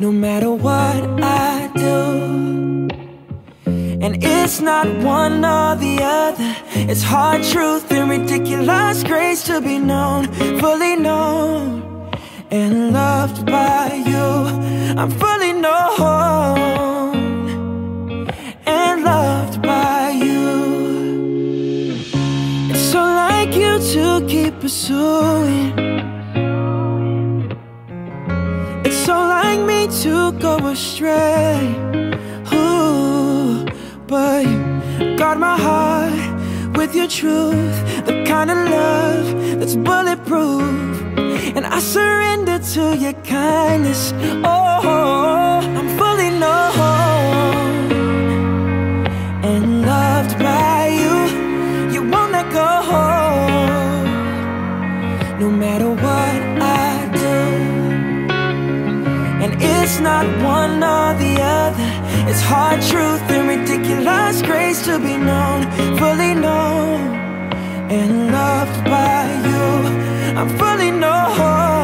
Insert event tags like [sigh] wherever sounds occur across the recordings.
no matter what I do. And it's not one or the other, it's hard truth and ridiculous grace to be known, fully known, and loved by you. I'm fully known and loved by you. It's so like you to keep pursuing. to go astray. Ooh, But you guard my heart with your truth The kind of love that's bulletproof. And I surrender to your kindness. Oh, I'm not one or the other. It's hard truth and ridiculous grace to be known Fully known and loved by you. I'm fully known.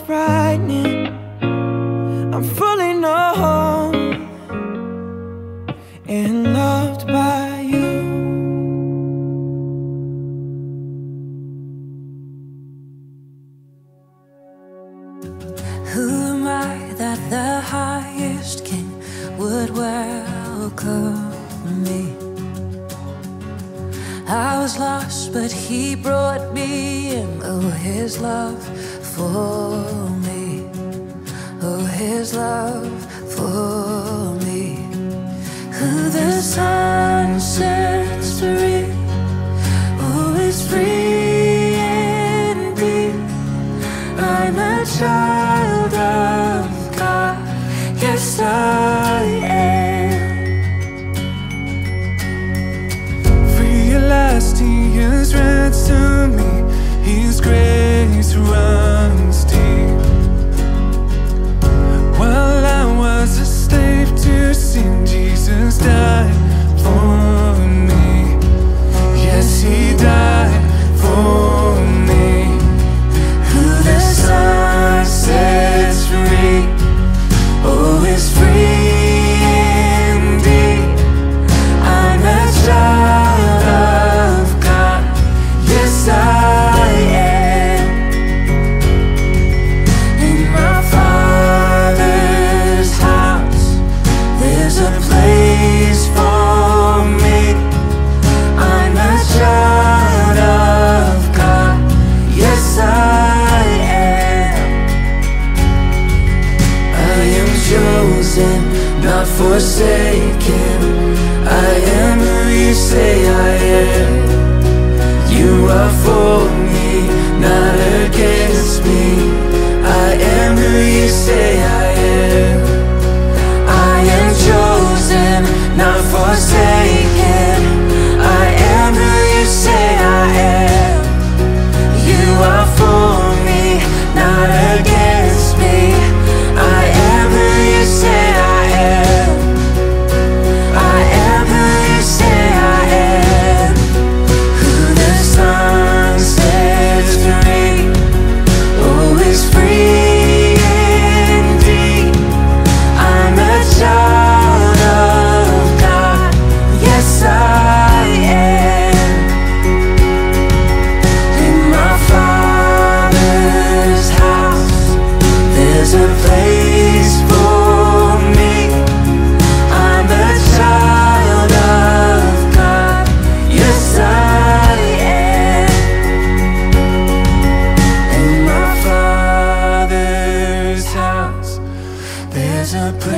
frightening. I'm a child of God. Yes, I am. Realized He has ransomed me. His grace runs deep. While I was a slave to sin, Jesus died. A place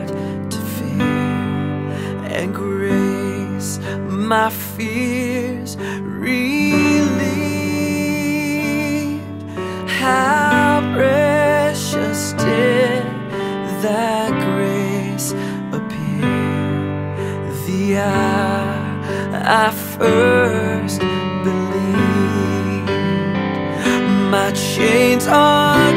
and grace my fears relieved. How precious did that grace appear the hour I first believed my chains are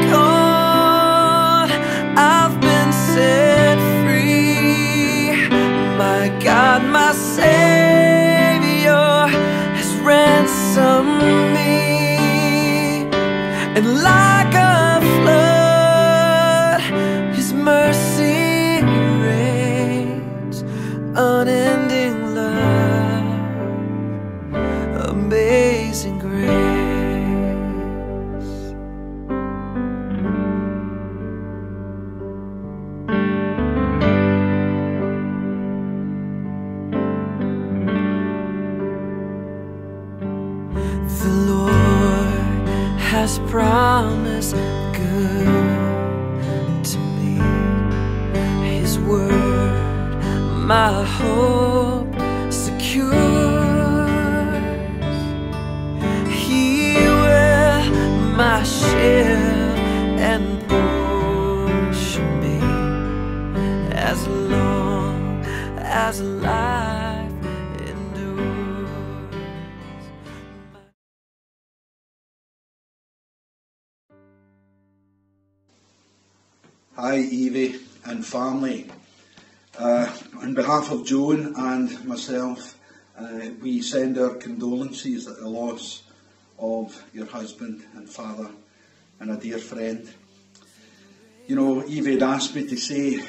has promised good to me. His word, my hope secures. Family. Uh, on behalf of Joan and myself, uh, we send our condolences at the loss of your husband and father and a dear friend. You know, Evie had asked me to say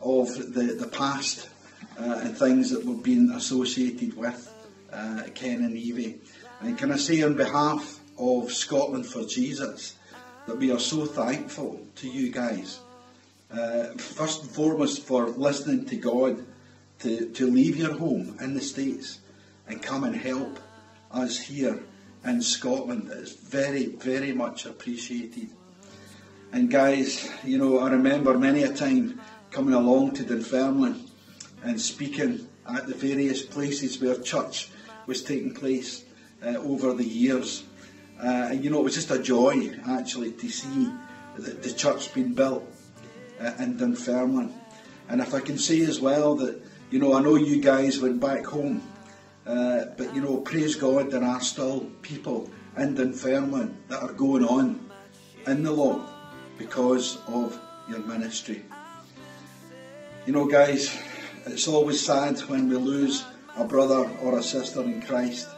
of the, the past uh, and things that we've been associated with uh, Ken and Evie. And can I say on behalf of Scotland for Jesus that we are so thankful to you guys uh, first and foremost for listening to God to, to leave your home in the States and come and help us here in Scotland. It's very, very much appreciated. And guys, you know, I remember many a time coming along to Dunfermline and speaking at the various places where church was taking place uh, over the years. Uh, and you know, it was just a joy actually to see the, the church being built in Dunfermline. And if I can say as well that, you know, I know you guys went back home, uh, but you know, praise God, there are still people in Dunfermline that are going on in the Lord because of your ministry. You know, guys, it's always sad when we lose a brother or a sister in Christ,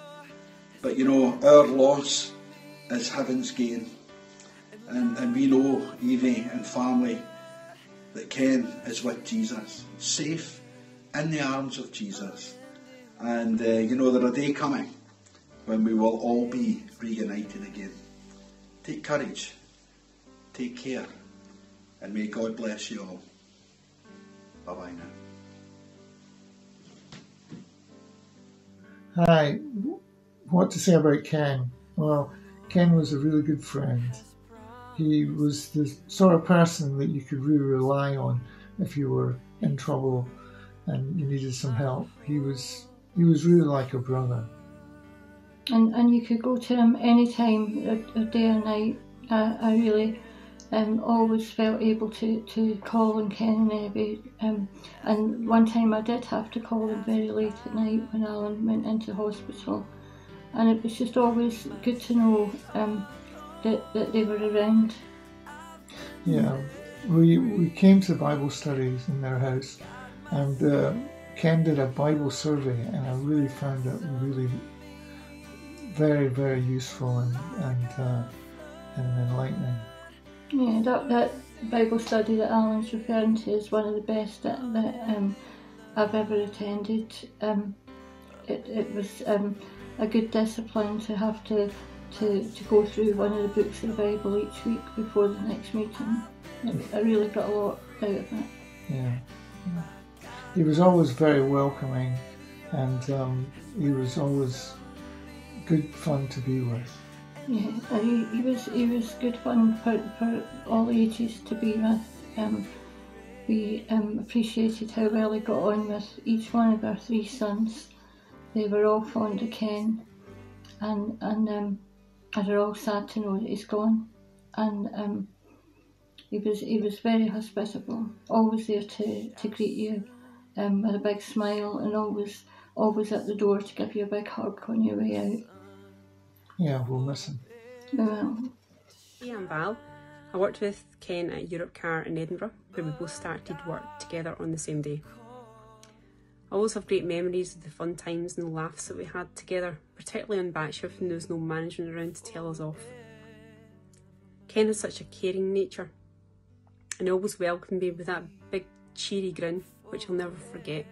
but you know, our loss is heaven's gain. And, and we know, Evie and family, that Ken is with Jesus, safe in the arms of Jesus. And uh, you know, there are a day coming when we will all be reunited again. Take courage, take care, and may God bless you all. Bye bye now. Hi, what to say about Ken? Well, Ken was a really good friend. He was the sort of person that you could really rely on if you were in trouble and you needed some help. He was he was really like a brother. And and you could go to him any time day or night. I, I really um, always felt able to, to call on Ken and Evie. Um, and one time I did have to call him very late at night when Alan went into hospital. And it was just always good to know um, that, that they were around. Yeah, we, we came to Bible studies in their house and uh, Ken did a Bible survey and I really found it really very, very useful and, and, uh, and enlightening. Yeah, that, that Bible study that Alan's referring to is one of the best that, that um, I've ever attended. Um, it, it was um, a good discipline to have to, to, to go through one of the books of the Bible each week before the next meeting. I really got a lot out of it. Yeah. He was always very welcoming and um, he was always good fun to be with. Yeah, uh, he, he was he was good fun for, for all ages to be with. Um, we um, appreciated how well he got on with each one of our three sons. They were all fond of Ken, and and um, they're all sad to know that he's gone. And um, he was he was very hospitable, always there to, to greet you um, with a big smile, and always always at the door to give you a big hug on your way out. Yeah, we'll miss him. Well, Hey, I'm Val. I worked with Ken at Europcar in Edinburgh, where we both started work together on the same day. I always have great memories of the fun times and the laughs that we had together, particularly on back shift when there was no management around to tell us off. Ken has such a caring nature and always welcomed me with that big cheery grin, which I'll never forget.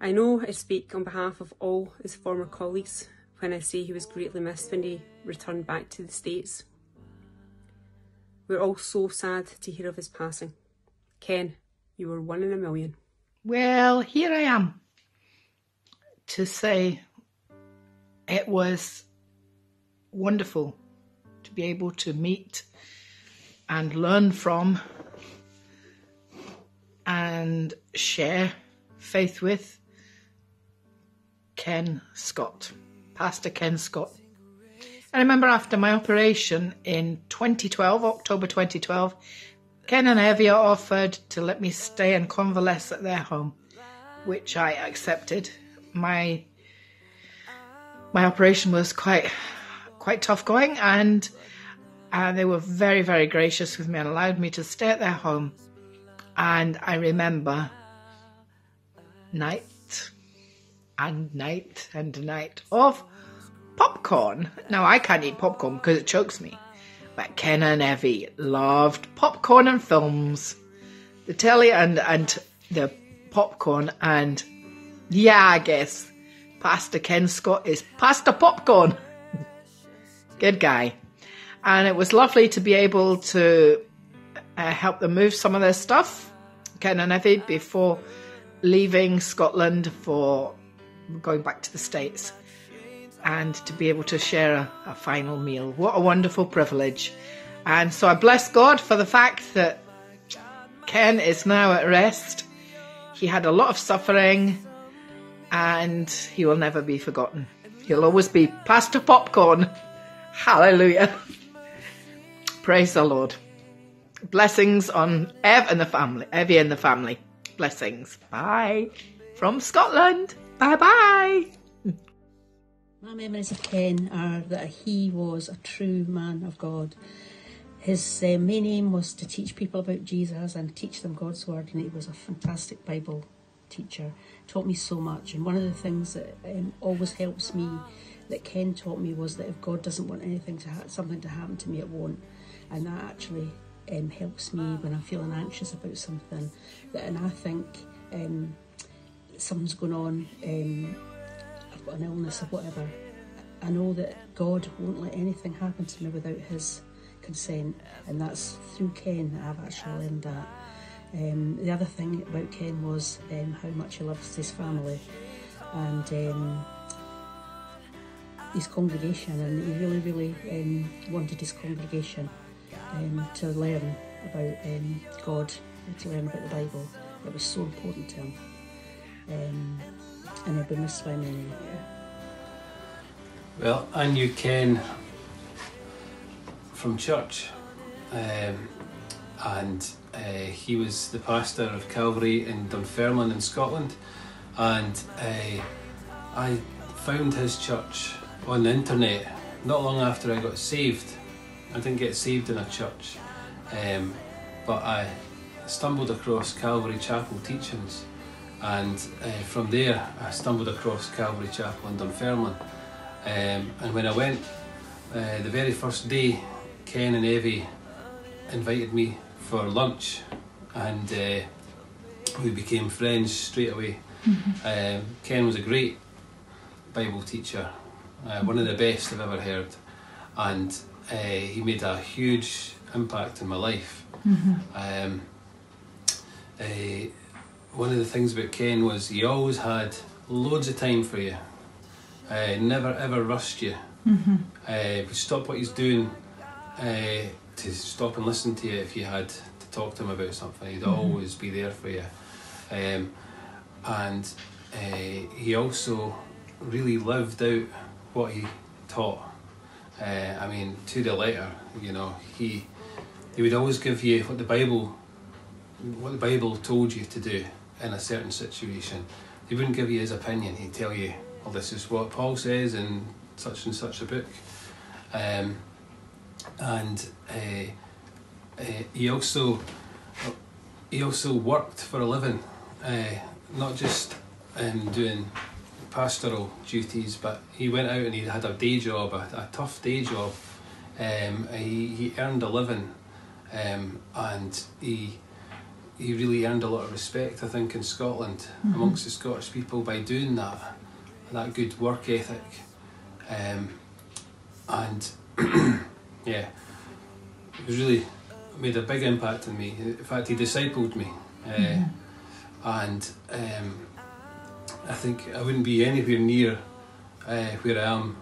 I know I speak on behalf of all his former colleagues when I say he was greatly missed when he returned back to the States. We're all so sad to hear of his passing. Ken, you were one in a million. Well, here I am to say it was wonderful to be able to meet and learn from and share faith with Ken Scott, Pastor Ken Scott. I remember after my operation in 2012, October 2012, Ken and Evie offered to let me stay and convalesce at their home, which I accepted. My my operation was quite quite tough going, and uh, they were very very gracious with me and allowed me to stay at their home. And I remember night and night and night of popcorn. Now I can't eat popcorn because it chokes me. But Ken and Evie loved popcorn and films. The telly and, and the popcorn and yeah, I guess Pastor Ken Scott is Pastor Popcorn. [laughs] Good guy. And it was lovely to be able to uh, help them move some of their stuff, Ken and Evie, before leaving Scotland for going back to the States and to be able to share a, a, final meal. What a wonderful privilege. And so I bless God for the fact that Ken is now at rest. He had a lot of suffering and he will never be forgotten. He'll always be Pastor Popcorn. [laughs] Hallelujah. Praise the Lord. Blessings on Ev and the family, Evie and the family. Blessings. Bye. From Scotland. Bye bye. My memories of Ken are that he was a true man of God. His uh, main aim was to teach people about Jesus and teach them God's word, and he was a fantastic Bible teacher. Taught me so much, and one of the things that um, always helps me, that Ken taught me, was that if God doesn't want anything to ha- something to happen to me, it won't, and that actually um, helps me when I'm feeling anxious about something. That, and I think um, something's going on. Um, I've got an illness or whatever. I know that God won't let anything happen to me without His consent, and that's through Ken that I've actually learned that. Um, the other thing about Ken was um, how much he loves his family, and um, his congregation, and he really, really um, wanted his congregation um, to learn about um, God to learn about the Bible. It was so important to him. And he'll be missed by many. Well, I knew Ken from church, um, and uh, he was the pastor of Calvary in Dunfermline in Scotland, and uh, I found his church on the internet not long after I got saved. I didn't get saved in a church, um, but I stumbled across Calvary Chapel teachings, and uh, from there I stumbled across Calvary Chapel in Dunfermline. Um, and when I went, uh, the very first day, Ken and Evie invited me for lunch, and uh, we became friends straight away. Um, Ken was a great Bible teacher, uh, one of the best I've ever heard, and uh, he made a huge impact in my life. Um, uh, one of the things about Ken was he always had loads of time for you. Uh, never ever rushed you. Uh, he stopped what he's doing uh, to stop and listen to you if you had to talk to him about something. He'd always be there for you. Um, and uh, he also really lived out what he taught. Uh, I mean, to the letter, you know, he he would always give you what the Bible what the Bible told you to do in a certain situation. He wouldn't give you his opinion. He'd tell you, "Well, this is what Paul says in such and such a book," um, and uh, uh, he also he also worked for a living, uh, not just um, doing pastoral duties, but he went out and he had a day job, a, a tough day job. Um, he, he earned a living um, and he he really earned a lot of respect, I think, in Scotland amongst the Scottish people by doing that, that good work ethic. Um, and [clears throat] yeah, it was really made a big impact on me. In fact, he discipled me, uh, and um, I think I wouldn't be anywhere near uh, where I am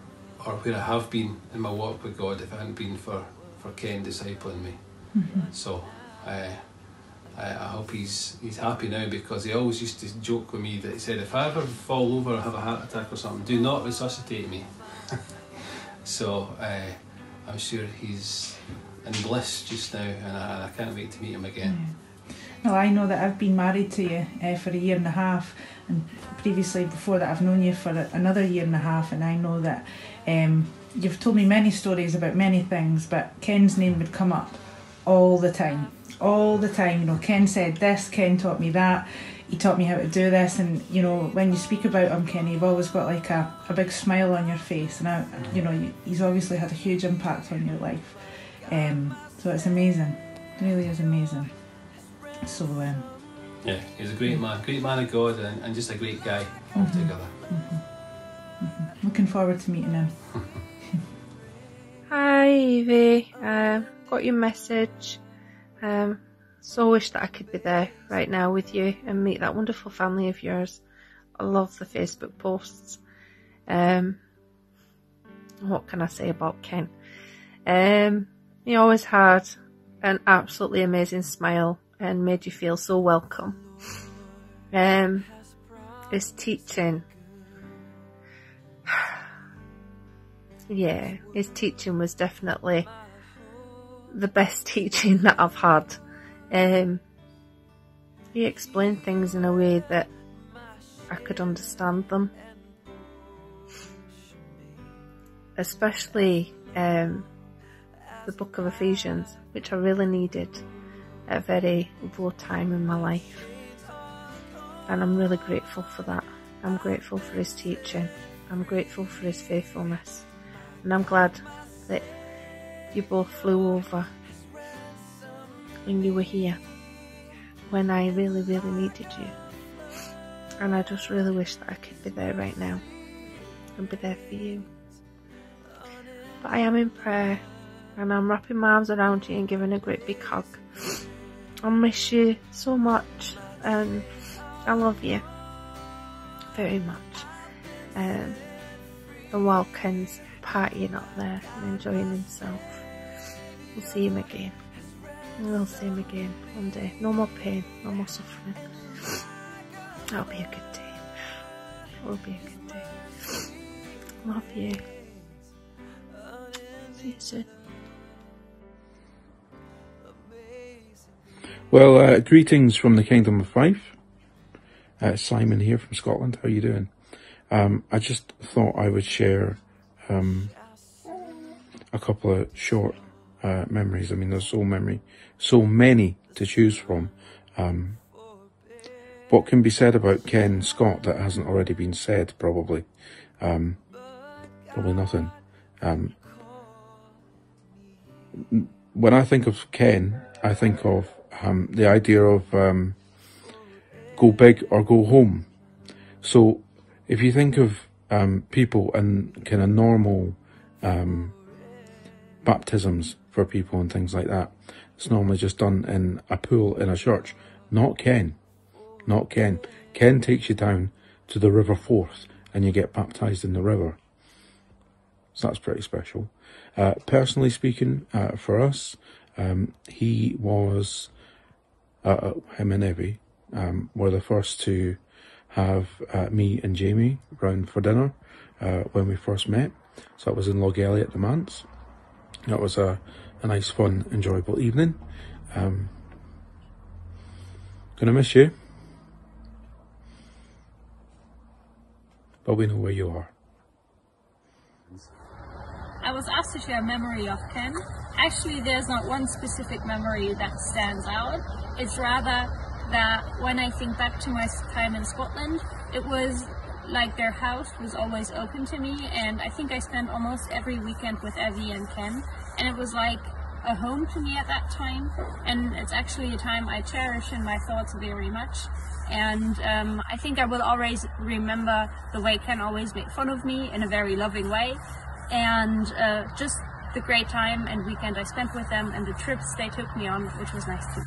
or where I have been in my walk with God if it hadn't been for, for Ken discipling me. So uh, I, I hope he's he's happy now because he always used to joke with me that he said, if I ever fall over or have a heart attack or something, do not resuscitate me. [laughs] so uh, I'm sure he's in bliss just now and I, I can't wait to meet him again. Well, I know that I've been married to you uh, for a year and a half, and previously before that, I've known you for another year and a half, and I know that um, you've told me many stories about many things, but Ken's name would come up all the time. All the time, you know, Ken said this, Ken taught me that, he taught me how to do this, and you know, when you speak about him, Ken, you've always got like a, a big smile on your face, and I, you know, he's obviously had a huge impact on your life. Um, so it's amazing, it really is amazing. So, um, Yeah, he's a great man, great man of God and, and just a great guy altogether. looking forward to meeting him. [laughs] Hi Evie, um, got your message. Um, so wish that I could be there right now with you and meet that wonderful family of yours. I love the Facebook posts. Um, what can I say about Ken? Um, he always had an absolutely amazing smile and made you feel so welcome. Um, his teaching [sighs] yeah, his teaching was definitely the best [laughs] teaching that I've had. Um, he explained things in a way that I could understand them. Especially um, the book of Ephesians, which I really needed at a very low time in my life. And I'm really grateful for that. I'm grateful for his teaching. I'm grateful for his faithfulness. And I'm glad that you both flew over and you were here when I really, really needed you. And I just really wish that I could be there right now and be there for you. But I am in prayer and I'm wrapping my arms around you and giving a great big hug. I miss you so much and I love you very much. Um, and while Ken's partying up there and enjoying himself, we'll see him again. We'll see him again one day. No more pain, no more suffering. That'll be a good day. It will be a good day. Love you. See you soon. Well, uh, greetings from the Kingdom of Fife. Uh, Simon here from Scotland. How are you doing? Um, I just thought I would share um, a couple of short uh, memories. I mean, there's so many, so many to choose from. Um, what can be said about Ken Scott that hasn't already been said? Probably, um, probably nothing. Um, when I think of Ken, I think of um, the idea of um, go big or go home. So if you think of um, people and kind of normal um, baptisms for people and things like that, it's normally just done in a pool in a church. Not Ken. Not Ken. Ken takes you down to the River Forth and you get baptized in the river. So that's pretty special. Uh, personally speaking, uh, for us, um, he was, uh, uh him and Evie, um, were the first to have uh, me and Jamie round for dinner uh, when we first met. So that was in Lochgelly at the Manse. That was a, a nice, fun, enjoyable evening. Um, gonna miss you. But we know where you are. I was asked to share a memory of Ken. Actually, there's not one specific memory that stands out. It's rather that when I think back to my time in Scotland, it was like their house was always open to me and I think I spent almost every weekend with Evie and Ken and it was like a home to me at that time and it's actually a time I cherish in my thoughts very much and um, I think I will always remember the way Ken always made fun of me in a very loving way and uh, just the great time and weekend I spent with them and the trips they took me on which was nice too.